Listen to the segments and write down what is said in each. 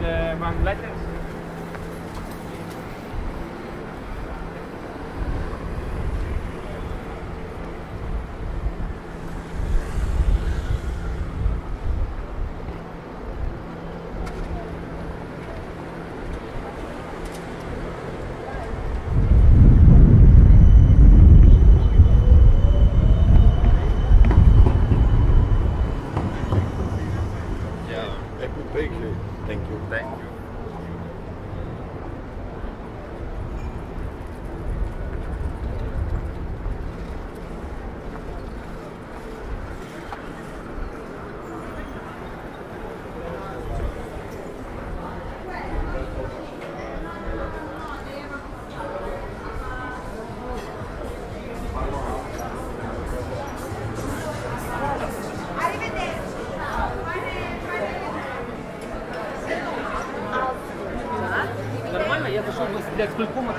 The wrong letters? já explicou, mas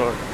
sword.